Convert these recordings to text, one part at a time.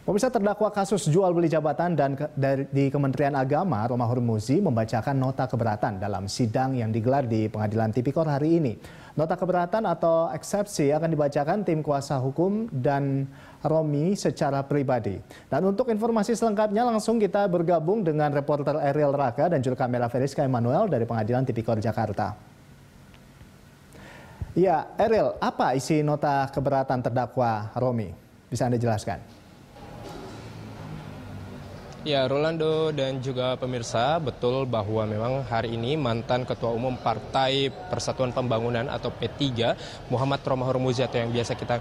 Pemirsa terdakwa kasus jual beli jabatan dan ke, dari, di Kementerian Agama, Roma Hurmuzi membacakan nota keberatan dalam sidang yang digelar di Pengadilan Tipikor hari ini. Nota keberatan atau eksepsi akan dibacakan tim kuasa hukum dan Romi secara pribadi. Dan untuk informasi selengkapnya langsung kita bergabung dengan reporter Ariel Raka dan juru kamera Feriska Emanuel dari Pengadilan Tipikor Jakarta. Ya, Ariel, apa isi nota keberatan terdakwa Romi? Bisa Anda jelaskan? Ya, Rolando dan juga pemirsa, betul bahwa memang hari ini mantan Ketua Umum Partai Persatuan Pembangunan atau P3, Muhammad Romahur Muzi atau yang biasa kita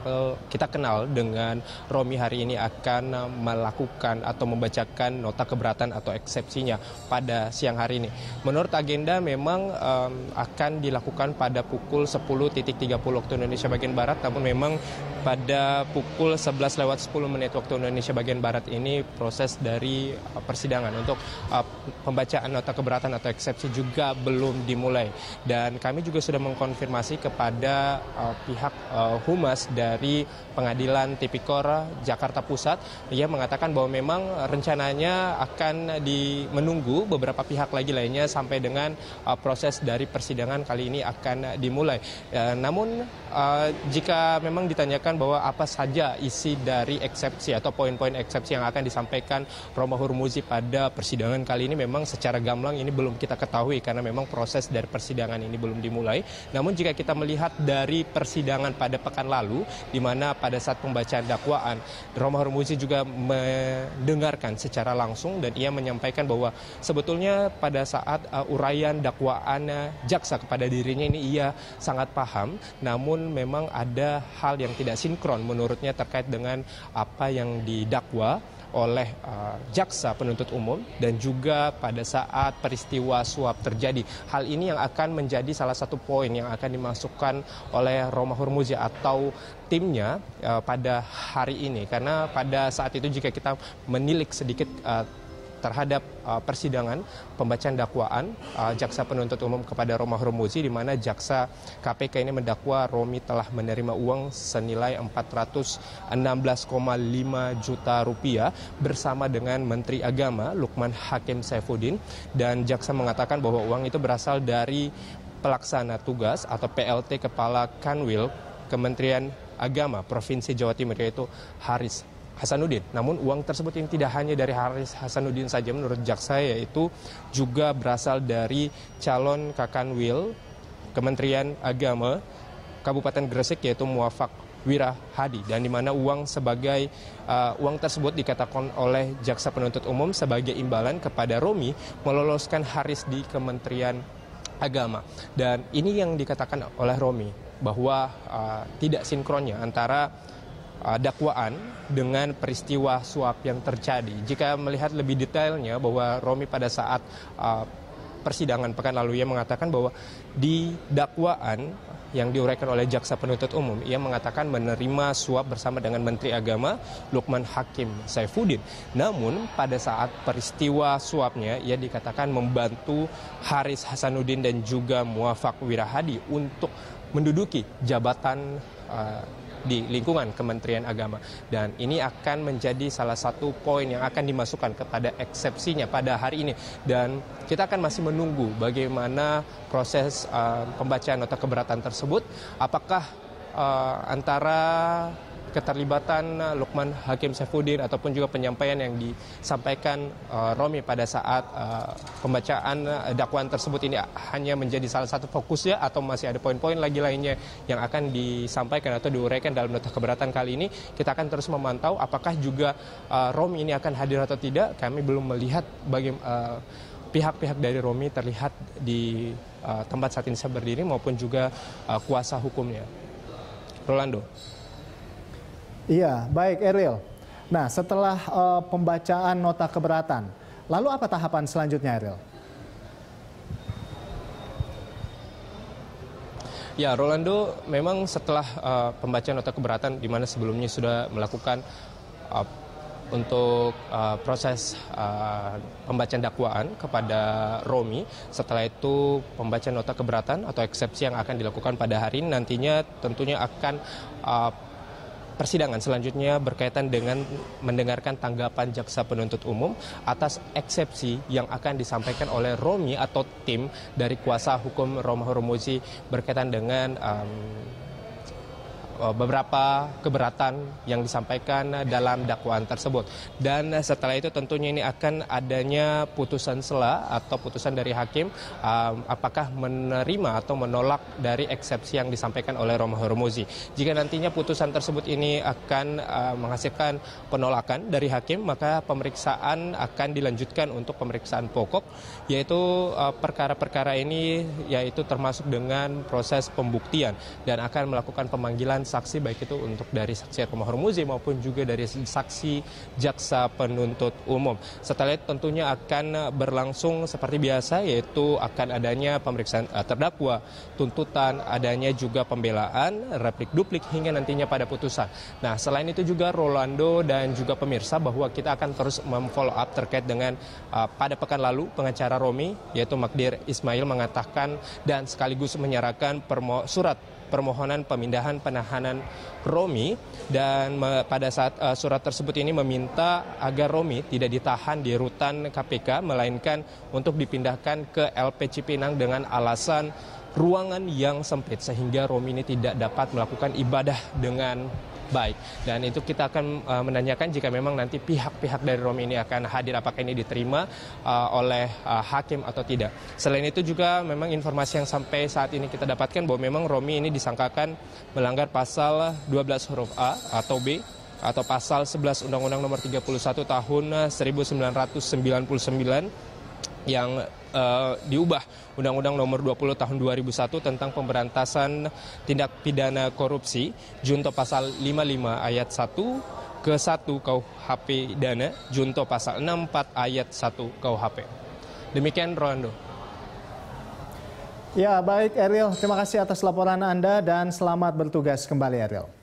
kita kenal dengan Romi hari ini akan melakukan atau membacakan nota keberatan atau eksepsinya pada siang hari ini. Menurut agenda memang um, akan dilakukan pada pukul 10.30 waktu Indonesia bagian Barat, namun memang pada pukul 11 lewat 10 menit waktu Indonesia bagian Barat ini proses dari Uh, persidangan untuk uh, pembacaan nota keberatan atau eksepsi juga belum dimulai. Dan kami juga sudah mengkonfirmasi kepada uh, pihak humas dari Pengadilan Tipikor Jakarta Pusat. Ia mengatakan bahwa memang rencananya akan di menunggu beberapa pihak lagi lainnya sampai dengan proses dari persidangan kali ini akan dimulai. Namun jika memang ditanyakan bahwa apa saja isi dari eksepsi atau poin-poin eksepsi yang akan disampaikan Romo Hurmuzi pada persidangan kali ini memang secara gamblang ini belum kita ketahui karena memang proses dari persidangan ini belum dimulai. Namun jika kita melihat dari persidangan pada pekan lalu di mana pada saat pembacaan dakwaan Roma Hurmuzi juga mendengarkan secara langsung dan ia menyampaikan bahwa sebetulnya pada saat uh, uraian dakwaan uh, jaksa kepada dirinya ini ia sangat paham namun memang ada hal yang tidak sinkron menurutnya terkait dengan apa yang didakwa oleh uh, jaksa penuntut umum dan juga pada saat peristiwa suap terjadi. Hal ini yang akan menjadi salah satu poin yang akan dimasukkan oleh Roma Hurmuzi atau timnya uh, pada hari ini karena pada saat itu jika kita menilik sedikit uh, terhadap uh, persidangan pembacaan dakwaan uh, jaksa penuntut umum kepada Roma Hormuzi di mana jaksa KPK ini mendakwa Romi telah menerima uang senilai 416,5 juta rupiah bersama dengan Menteri Agama Lukman Hakim Saifuddin. Dan jaksa mengatakan bahwa uang itu berasal dari pelaksana tugas atau PLT Kepala Kanwil Kementerian Agama Provinsi Jawa Timur yaitu Haris Hasanuddin. Namun uang tersebut ini tidak hanya dari Haris Hasanuddin saja menurut jaksa yaitu juga berasal dari calon Kakanwil Kementerian Agama Kabupaten Gresik yaitu Muafak Wira Hadi dan di mana uang sebagai uh, uang tersebut dikatakan oleh jaksa penuntut umum sebagai imbalan kepada Romi meloloskan Haris di Kementerian Agama dan ini yang dikatakan oleh Romi bahwa uh, tidak sinkronnya antara dakwaan dengan peristiwa suap yang terjadi. Jika melihat lebih detailnya bahwa Romi pada saat uh, persidangan pekan lalu ia mengatakan bahwa di dakwaan yang diuraikan oleh jaksa penuntut umum ia mengatakan menerima suap bersama dengan Menteri Agama Lukman Hakim Saifuddin. Namun pada saat peristiwa suapnya ia dikatakan membantu Haris Hasanuddin dan juga Muafak Wirahadi untuk menduduki jabatan uh, di lingkungan Kementerian Agama. Dan ini akan menjadi salah satu poin yang akan dimasukkan kepada eksepsinya pada hari ini. Dan kita akan masih menunggu bagaimana proses uh, pembacaan nota keberatan tersebut. Apakah uh, antara keterlibatan Lukman Hakim Saifuddin ataupun juga penyampaian yang disampaikan uh, Romi pada saat uh, pembacaan dakwaan tersebut ini hanya menjadi salah satu fokusnya atau masih ada poin-poin lagi lainnya yang akan disampaikan atau diuraikan dalam nota keberatan kali ini kita akan terus memantau apakah juga uh, Romi ini akan hadir atau tidak kami belum melihat bagaimana uh, pihak-pihak dari Romi terlihat di uh, tempat saat ini saya berdiri maupun juga uh, kuasa hukumnya. Rolando. Iya, baik Eril. Nah, setelah uh, pembacaan nota keberatan, lalu apa tahapan selanjutnya Eril? Ya, Rolando, memang setelah uh, pembacaan nota keberatan, di mana sebelumnya sudah melakukan uh, untuk uh, proses uh, pembacaan dakwaan kepada Romi. Setelah itu pembacaan nota keberatan atau eksepsi yang akan dilakukan pada hari ini nantinya tentunya akan uh, persidangan selanjutnya berkaitan dengan mendengarkan tanggapan jaksa penuntut umum atas eksepsi yang akan disampaikan oleh Romi atau tim dari kuasa hukum Romahur Muzi berkaitan dengan um, beberapa keberatan yang disampaikan dalam dakwaan tersebut. Dan setelah itu tentunya ini akan adanya putusan sela atau putusan dari hakim um, apakah menerima atau menolak dari eksepsi yang disampaikan oleh Roma Hormuzi. Jika nantinya putusan tersebut ini akan uh, menghasilkan penolakan dari hakim, maka pemeriksaan akan dilanjutkan untuk pemeriksaan pokok, yaitu perkara-perkara ini yaitu termasuk dengan proses pembuktian dan akan melakukan pemanggilan saksi baik itu untuk dari saksi Romahur Muzi maupun juga dari saksi jaksa penuntut umum. Setelah itu tentunya akan berlangsung seperti biasa yaitu akan adanya pemeriksaan eh, terdakwa, tuntutan, adanya juga pembelaan, replik duplik hingga nantinya pada putusan. Nah selain itu juga Rolando dan juga pemirsa bahwa kita akan terus memfollow up terkait dengan uh, pada pekan lalu pengacara Romi yaitu Magdir Ismail mengatakan dan sekaligus menyerahkan surat permohonan pemindahan penahanan Romi dan pada saat uh, surat tersebut ini meminta agar Romi tidak ditahan di rutan KPK melainkan untuk dipindahkan ke LP Cipinang dengan alasan ruangan yang sempit sehingga Romi ini tidak dapat melakukan ibadah dengan baik. Dan itu kita akan uh, menanyakan jika memang nanti pihak-pihak dari Romi ini akan hadir apakah ini diterima uh, oleh uh, hakim atau tidak. Selain itu juga memang informasi yang sampai saat ini kita dapatkan bahwa memang Romi ini disangkakan melanggar pasal 12 huruf A atau B atau pasal 11 Undang-Undang Nomor 31 Tahun 1999 yang uh, diubah Undang-Undang Nomor 20 Tahun 2001 tentang pemberantasan tindak pidana korupsi junto pasal 55 ayat 1 ke 1 KUHP dana junto pasal 64 ayat 1 KUHP. Demikian Rolando. Ya, baik Ariel, terima kasih atas laporan Anda dan selamat bertugas kembali Ariel.